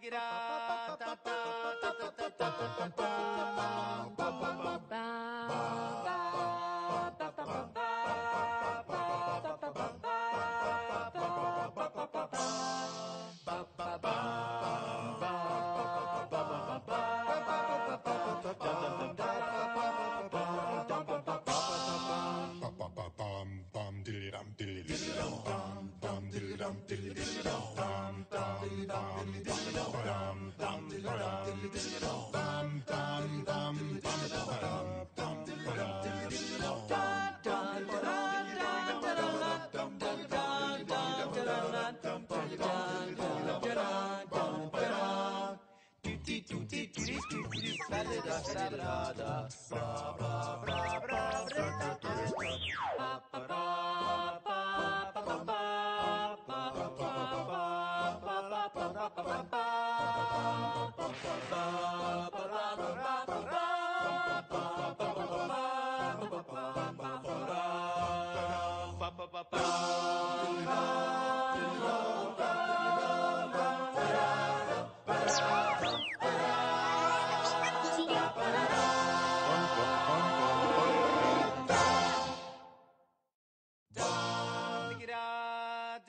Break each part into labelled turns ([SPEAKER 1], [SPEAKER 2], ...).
[SPEAKER 1] Check it out.
[SPEAKER 2] Bum bum dilly dum dilly dilly dum bum bum dilly dum dilly
[SPEAKER 1] dilly dum
[SPEAKER 2] bum bum
[SPEAKER 1] dilly
[SPEAKER 2] dum
[SPEAKER 1] dilly ba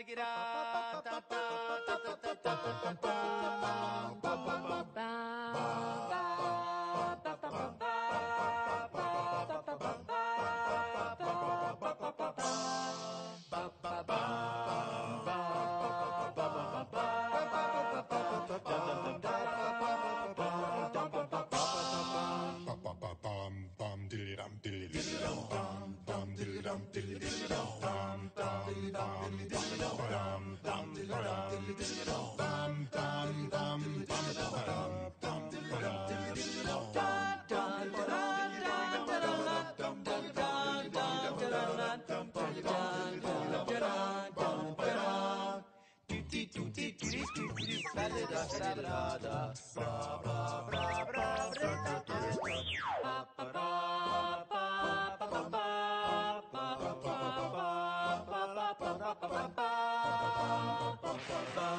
[SPEAKER 1] check it out.
[SPEAKER 2] dam
[SPEAKER 1] dilly dilly dam
[SPEAKER 2] dam dam dilly dam
[SPEAKER 1] dilly dilly dam
[SPEAKER 2] dam
[SPEAKER 1] dam dilly
[SPEAKER 2] dam
[SPEAKER 1] dilly dilly dam
[SPEAKER 2] dam dam dam
[SPEAKER 1] dilly
[SPEAKER 2] dam dam
[SPEAKER 1] dam dilly dam dilly dilly dam dam dam tutti tiri tiri bella da bella da bra bra bra bra bra far, far.